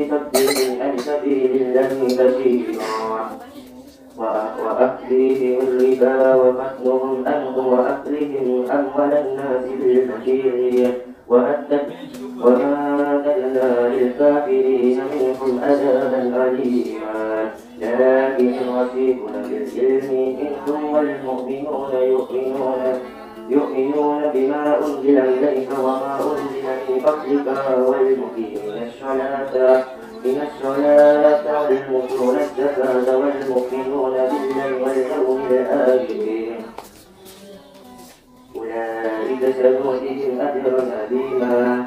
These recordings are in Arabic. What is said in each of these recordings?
بصدهم عن سبيل الله كثيرا وأكلهم الربا وقتلهم عنه وأكلهم أموال الناس بالبشير وأعتدنا للكافرين منهم عذابا أليما لكن الرسيبون بالعلم منهم والمؤمنون يؤمنون يؤمنون بما أنزل إليك وما أنزل من قبلك والمقيمين الصلاة من الصلاة والمؤتون الزكاة والمؤمنون بالله واليوم الآخر. أولئك سنؤتيهم أجرا عظيما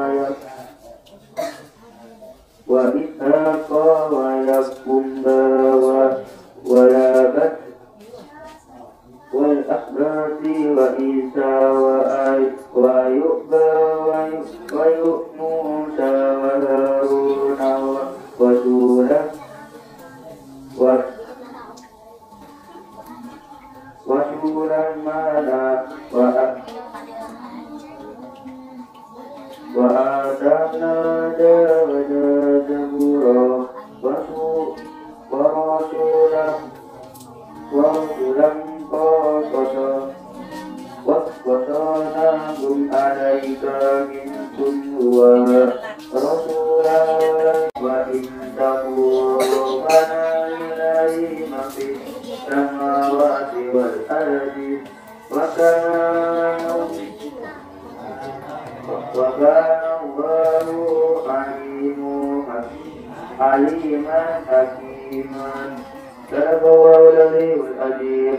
والأحباب وإيسى وأيوب ويؤنس وهارون وسورة وسليمان وآتانا داود زبورا ورسولا عليك من كل ورسولا وإن تقولوا فلا إليه ما في السماوات والأرض وكان وكان الله عليما حكيما صدق الله العلي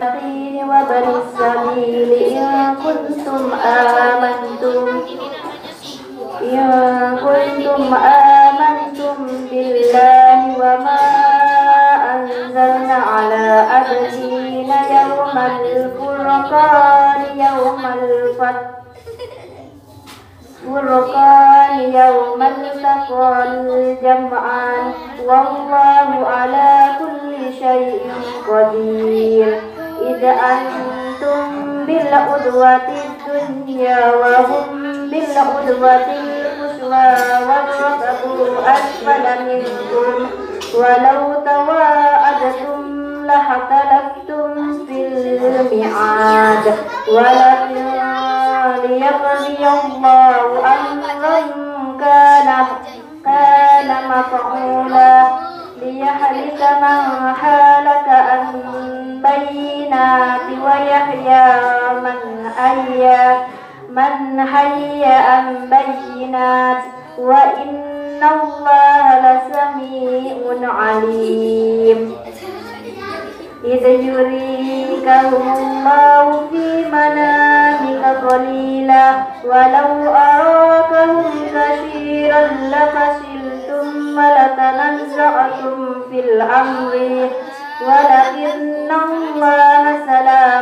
للمتقين وبني السبيل إن كنتم آمنتم إن كنتم آمنتم بالله وما أنزلنا على عبدنا يوم الفرقان يوم الفتح فرقان يوم التقى الجمعان والله على كل شيء قدير إذ أنتم بالعدوة الدنيا وهم بالعدوة القصوى والركب أسفل منكم. ولو تواعدتم لاختلفتم في الميعاد. ولكن ليقضي الله أمرا كان كان مفعولا. ليهلك من حالك عن بينات ويحيى من حيا من حي عن بينات وإن الله لسميع عليم. إذ يريكهم الله في منامك قليلا ولو أراكهم كثيرا لفشلتم لتنزعتم في الأمر. ولكن الله سلام